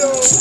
Go!